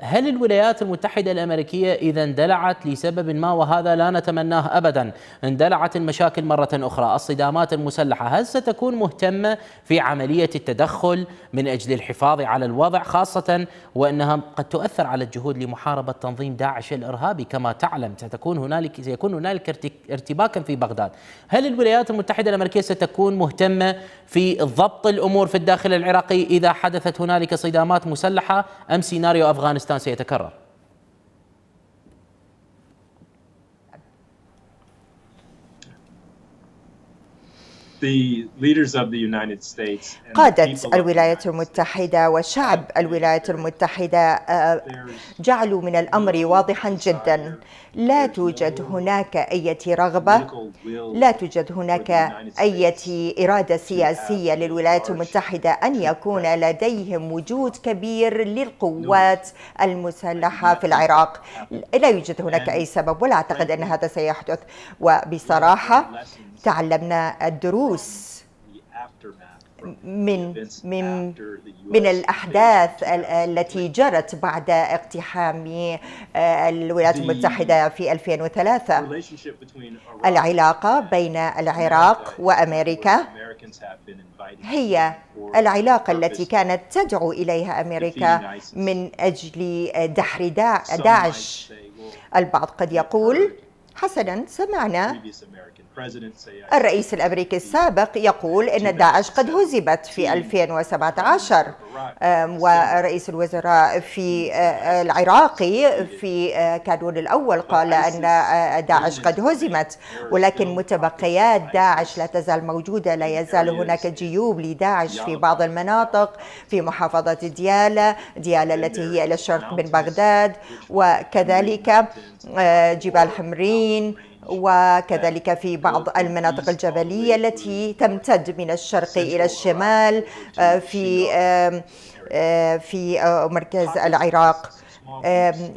هل الولايات المتحدة الأمريكية إذا اندلعت لسبب ما وهذا لا نتمناه أبدا؟ اندلعت المشاكل مرة أخرى الصدامات المسلحة هل ستكون مهتمة في عملية التدخل من أجل الحفاظ على الوضع خاصة وأنها قد تؤثر على الجهود لمحاربة تنظيم داعش الإرهابي؟ كما تعلم ستكون هنالك سيكون هنالك ارتباكا في بغداد. هل الولايات المتحدة الأمريكية ستكون مهتمة في ضبط الأمور في الداخل العراقي إذا حدثت هنالك صدامات مسلحة أم سيناريو أفغانستان سيتكرر؟ قادة الولايات المتحدة وشعب الولايات المتحدة آه، جعلوا من الأمر واضحا جدا. لا توجد هناك أي رغبة. لا توجد هناك أي إرادة سياسية للولايات المتحدة أن يكون لديهم وجود كبير للقوات المسلحة في العراق. لا يوجد هناك أي سبب ولا أعتقد أن هذا سيحدث. وبصراحة تعلمنا الدروس من من من الأحداث التي جرت بعد اقتحام آه، الولايات المتحدة في 2003 العلاقة بين العراق وأمريكا هي العلاقة التي كانت تدعو إليها أمريكا من أجل دحر داعش. البعض قد يقول حسنا سمعنا الرئيس الأمريكي السابق يقول أن داعش قد هزمت في 2017 ورئيس الوزراء في آه، العراقي في آه، كانون الأول قال أن آه، داعش قد هزمت. ولكن متبقيات داعش لا تزال موجودة. لا يزال هناك جيوب لداعش في بعض المناطق في محافظة ديالى ديالى التي هي إلى الشرق من بغداد. وكذلك جبال حمرين وكذلك في بعض المناطق الجبلية التي تمتد من الشرق إلى الشمال آه، في آه، في آه، مركز العراق.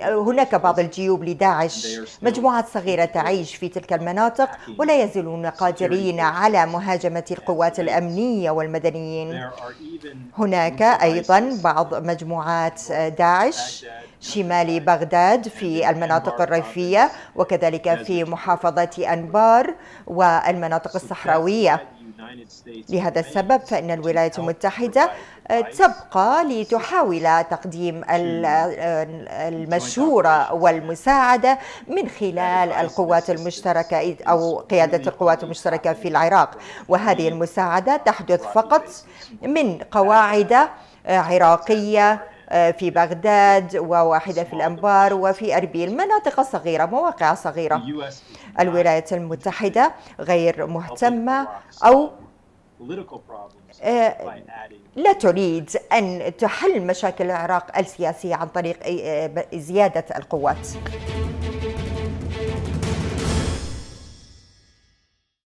هناك بعض الجيوب لداعش مجموعات صغيرة تعيش في تلك المناطق ولا يزالون قادرين على مهاجمة القوات الأمنية والمدنيين. هناك أيضا بعض مجموعات داعش شمال بغداد في المناطق الريفية وكذلك في محافظة أنبار والمناطق الصحراوية. لهذا السبب فإن الولايات المتحدة تبقى لتحاول تقديم المشورة والمساعدة من خلال القوات المشتركة أو قيادة القوات المشتركة في العراق. وهذه المساعدة تحدث فقط من قواعد عراقية في بغداد وواحدة في الأنبار وفي أربيل. مناطق صغيرة مواقع صغيرة. الولايات المتحدة غير مهتمة أو آه، لا تريد أن تحل مشاكل العراق السياسية عن طريق آه، زيادة القوات.